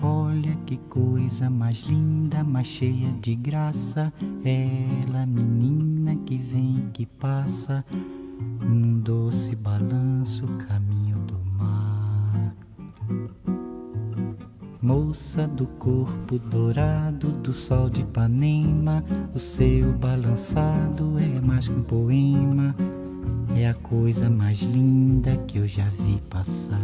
Olha que coisa mais linda, mais cheia de graça. Ela, menina que vem e que passa, num doce balanço, caminho Moça do corpo dourado do sol de Ipanema, o seu balançado é mais que um poema, é a coisa mais linda que eu já vi passar.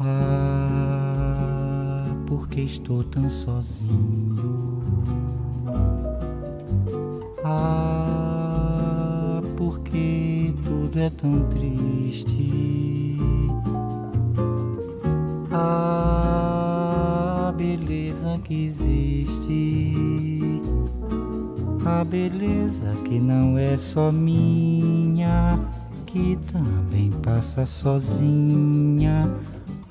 Ah, porque estou tão sozinho. Ah, porque tudo é tão triste. Que existe, a beleza que não é só minha, que também passa sozinha.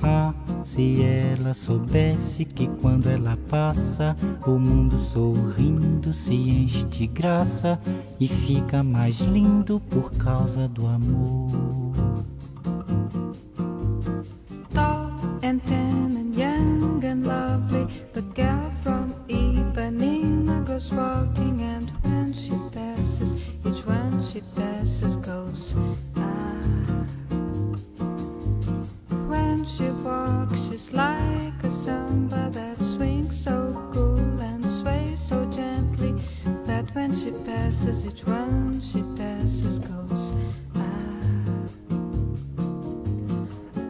Ah, se ela soubesse que quando ela passa, o mundo sorrindo se enche de graça e fica mais lindo por causa do amor. tall and walk. She's like a samba that swings so cool and sways so gently that when she passes, each one she passes goes. Ah.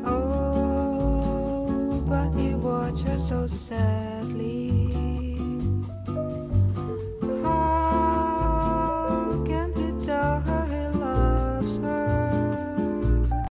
Oh, but you watch her so sadly.